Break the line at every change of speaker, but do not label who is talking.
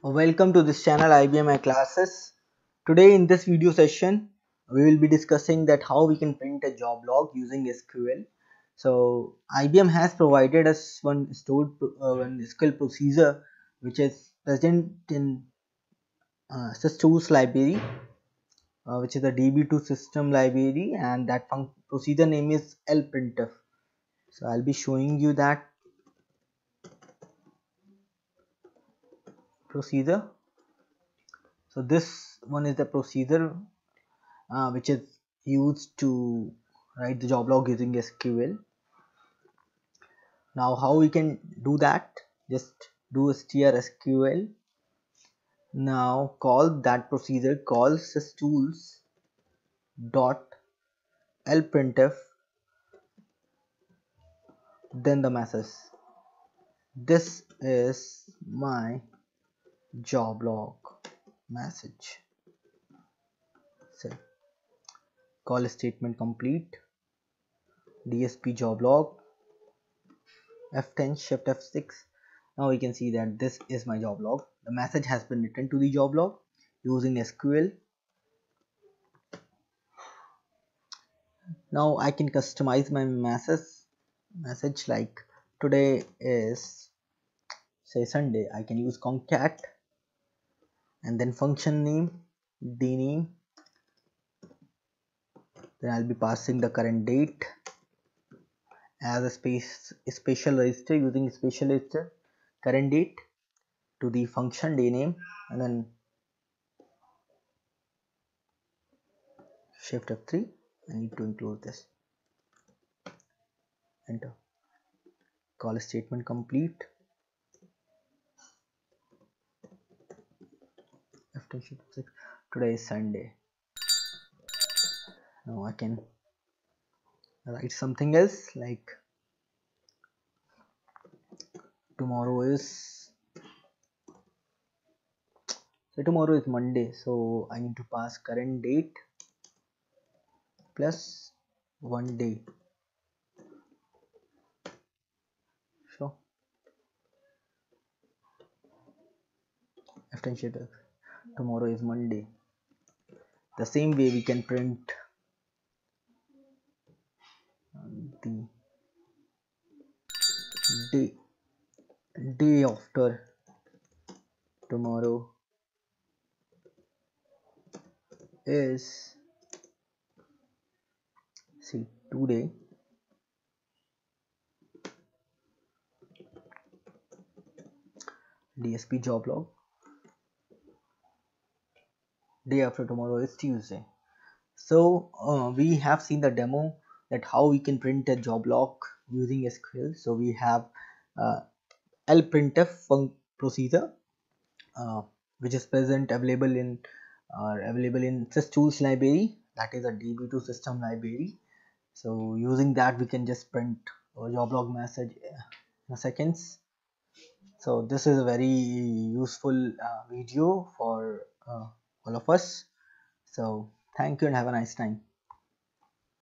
Welcome to this channel IBM classes. Today in this video session we will be discussing that how we can print a job log using SQL. So IBM has provided us one stored uh, one SQL procedure which is present in uh, systools library uh, which is a db2 system library and that function procedure name is lprintf. So I'll be showing you that procedure. So this one is the procedure uh, which is used to write the job log using SQL now how we can do that? Just do strSQL now call that procedure call systools dot lprintf then the message. This is my job log message. Call statement complete. Dsp job log f10 shift f6 now we can see that this is my job log the message has been written to the job log using sql now i can customize my message message like today is say sunday. I can use concat and then function name DAYNAME. Then I'll be passing the current date. As a space a special register using special register current date to the function DAYNAME. And then shift F3 I need to include this. Enter. Call statement complete today is Sunday. Now I can write something else like tomorrow is so tomorrow is Monday so I need to pass current date plus one day. So F10 shader tomorrow is Monday. The same way we can print the day day after tomorrow is see today. Dsp job log day after tomorrow is Tuesday. So uh, we have seen the demo that how we can print a job log using SQL. So we have uh, lprintf procedure uh, which is present available in uh, available in systools library that is a db2 system library so using that we can just print a job log message in seconds so this is a very useful uh, video for uh, all of us. So thank you and have a nice time